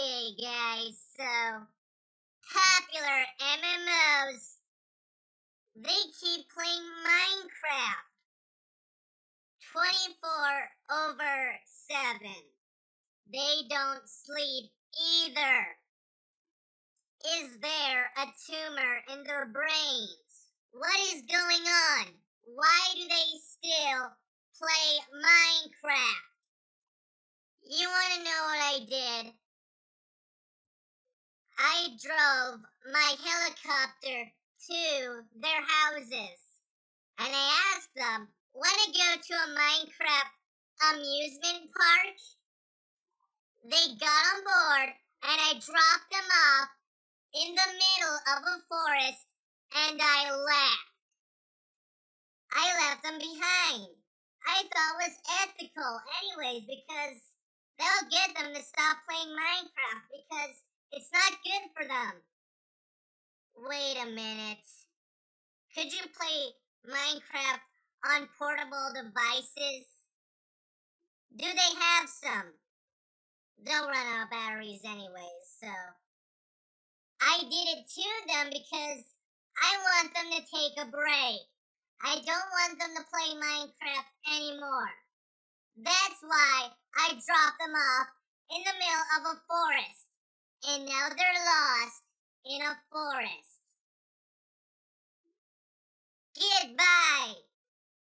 Okay, guys, so popular MMOs, they keep playing Minecraft 24 over 7. They don't sleep either. Is there a tumor in their brains? What is going on? Why do they still play Minecraft? You want to know what I did? I drove my helicopter to their houses and I asked them, want to go to a Minecraft amusement park? They got on board and I dropped them off in the middle of a forest and I left. I left them behind. I thought it was ethical anyways because They'll get them to stop playing Minecraft because for them. Wait a minute. Could you play Minecraft on portable devices? Do they have some? They'll run out of batteries anyways, so. I did it to them because I want them to take a break. I don't want them to play Minecraft anymore. That's why I dropped them off in the middle of a forest. And now they're lost in a forest.